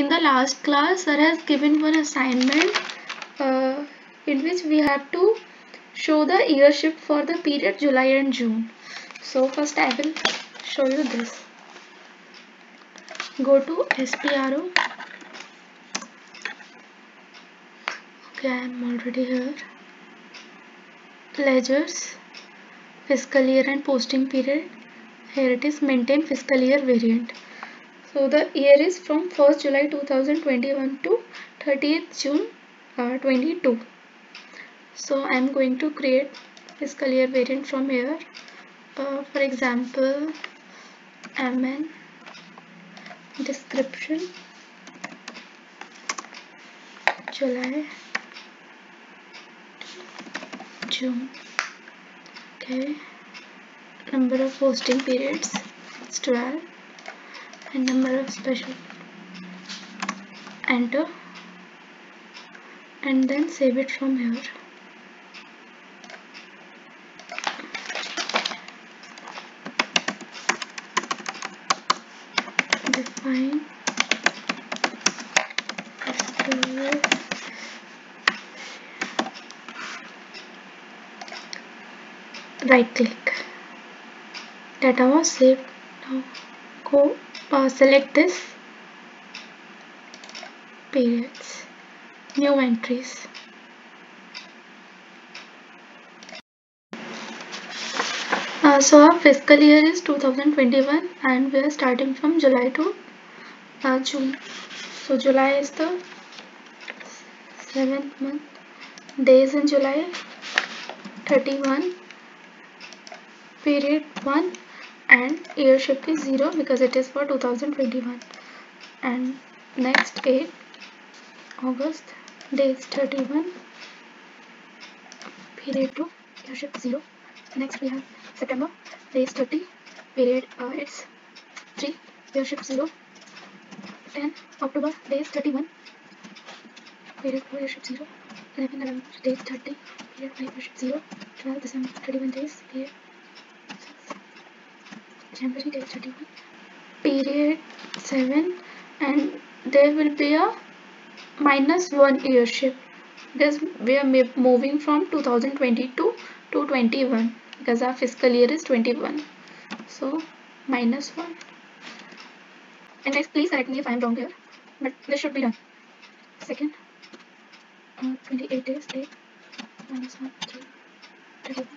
in the last class sir has given one assignment uh, in which we have to show the year shift for the period July and June. So first I will show you this. Go to SPRO. Okay, I am already here. Ledgers, fiscal year and posting period. Here it is maintain fiscal year variant. So the year is from 1st July 2021 to 30th June uh, 22 so I'm going to create fiscal year variant from here. Uh, for example MN description July June. Okay. Number of posting periods it's 12 and number of special. Enter. And then save it from here. Define. Right click. Data was saved. Now go uh, select this. Periods. New entries. Uh, so our fiscal year is 2021 and we are starting from July to uh, June. So July is the seventh month. Days in July 31 period 1 and year is 0 because it is for 2021 and next 8 August days 31 period 2 year shift 0 next we have September days 30 period uh, it's 3 year shift 0 10 October days 31 period 4 year shift 0 11 November days 30 period 5 year shift 0 12 December 31 days. Period 6 January 31 period 7 and there will be a minus 1 year shift. Because we are moving from 2022 to 21 because our fiscal year is 21 so minus 1 and next please correct me if I am wrong here but this should be done. Second. Uh, 28 days 8 minus 1 3 31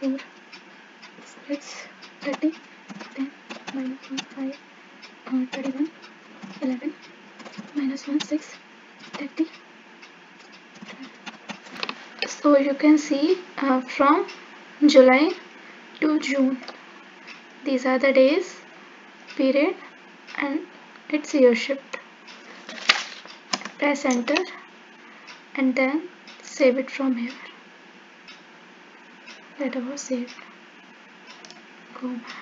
4 it's 30 10 minus 1 5 uh, 31 11 minus 1 6 30 so you can see uh, from July to June these are the days period and its year shift. Press enter and then save it from here. That was saved back